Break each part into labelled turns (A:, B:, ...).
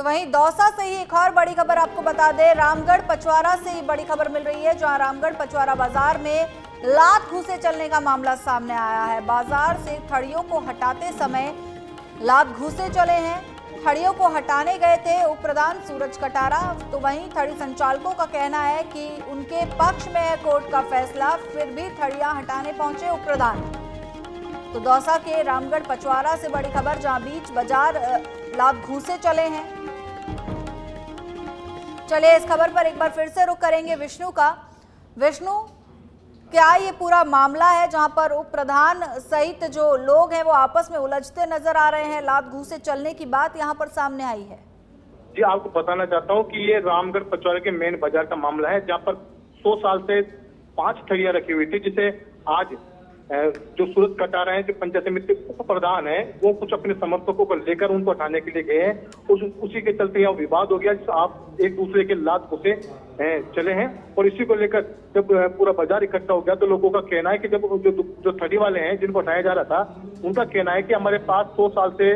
A: तो वहीं दौसा से ही एक और बड़ी खबर आपको बता दें। रामगढ़ पचवारा से ही बड़ी खबर मिल रही है, जहाँ रामगढ़ पचवारा बाज़ार में लात घूसे चलने का मामला सामने आया है। बाज़ार से थड़ियों को हटाते समय लात घूसे चले हैं। थड़ियों को हटाने गए थे उप सूरज कटारा। तो वहीं थड़ी संचालकों का कहना है कि उनके पक्ष में है कोर्ट का फैसला, फिर भी थड़ियाँ हटाने पहुँचे उप तो दौसा के रामगढ़ पचवारा से बड़ी खबर, जहाँ बीच बाज़ार लाभ घूसे चले हैं। चलिए इस खबर पर एक बार फिर से रुक करेंगे विष्णु का। विष्णु, क्या ये पूरा मामला है जहाँ पर उप प्रधान सहित जो लोग हैं वो आपस में उलझते नज़र आ रहे हैं? लात घूसे चलने की बात यहाँ पर सामने आई है।
B: जी, आपको बताना चाहता हूँ कि ये रामगढ़ पचौरे के मेन बाज़ार का मामला है, जहाँ पर 100 साल से पाँच ठगियाँ रखी हुई थी, जिसे आज जो सूरज कटा रहे हैं, जो पंचायत समिति उप प्रधान है, वो कुछ अपने समर्थकों को लेकर उनको हटाने के लिए गए हैं। उस, उसी के चलते यहाँ विवाद हो गया आप एक दूसरे के लात घुसे चले हैं। और इसी को लेकर जब पूरा बाज़ार इकट्ठा हो गया तो लोगों का कहना है कि जब जो जो थड़ी वाले हैं, जिनको हटाया जा रहा था, उनका कहना है कि हमारे पास सौ साल से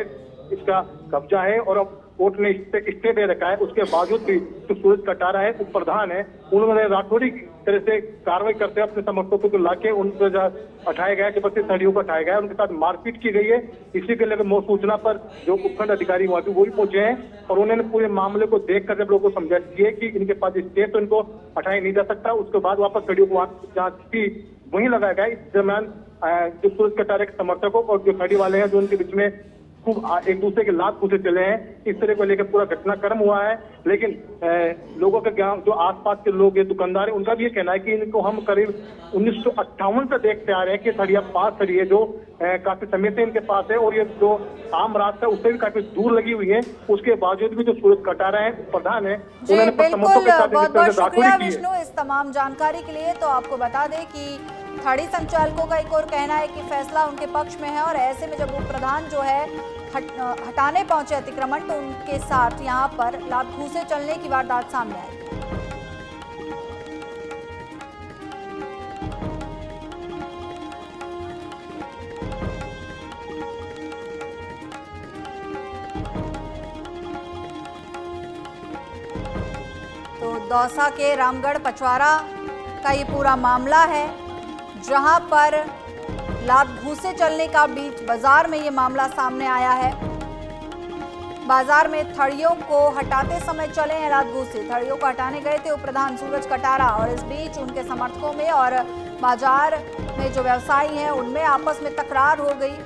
B: इसका कब्जा है और अब कोर्ट ने स्टे दे रखा है। उसके बावजूद भी जो सूरज कटारा है, उप प्रधान है, उन्होंने राठौड़ी तरह से कार्रवाई करते हुए अपने समर्थकों को लाके उन पर हटाया गया ज़बरदस्ती सड़ियों को हटाया गया उनके साथ मारपीट की गई है। इसी के लिए सूचना पर जो उपखंड अधिकारी वहाँ वो भी पहुँचे हैं और उन्होंने पूरे मामले को देख कर जब लोगों को समझा दिए कि इनके पास स्टे तो इनको हटाया नहीं जा सकता, उसके बाद वापस सड़ियों को जाँच की वहीं लगाया गया। इस दरमियान जो सूरज कटारे के समर्थकों और जो खड़ी वाले हैं, जो उनके बीच में खूब एक दूसरे के लाभ पूछे चले हैं। इस तरह को लेकर पूरा घटनाक्रम हुआ है। लेकिन ए, लोगों के जो आसपास के लोग हैं दुकानदार है उनका भी ये कहना है कि इनको हम करीब उन्नीस सौ से देखते आ रहे हैं कि सड़िया पास खड़ी है जो ए, काफ़ी समय से इनके पास है और ये जो आम रास्ता है उससे भी काफ़ी दूर लगी हुई है। उसके बावजूद भी जो सूरज कटा रहे हैं प्रधान है
A: उन्होंने बहुत बहुत शुक्रिया विष्णु इस तमाम जानकारी के लिए। तो आपको बता दें कि खाड़ी संचालकों का एक और कहना है कि फैसला उनके पक्ष में है और ऐसे में जब वो प्रधान जो है हट, हटाने पहुँचे अतिक्रमण तो उनके साथ यहाँ पर लाभ घूसे चलने की वारदात सामने आई। तो दौसा के रामगढ़ पचवारा का ये पूरा मामला है जहाँ पर लात घूसे चलने का बीच बाज़ार में ये मामला सामने आया है। बाज़ार में थड़ियों को हटाते समय चले हैं लात घूसे। थड़ियों को हटाने गए थे उपप्रधान सूरज कटारा और इस बीच उनके समर्थकों में और बाज़ार में जो व्यवसायी हैं, उनमें आपस में तकरार हो गई।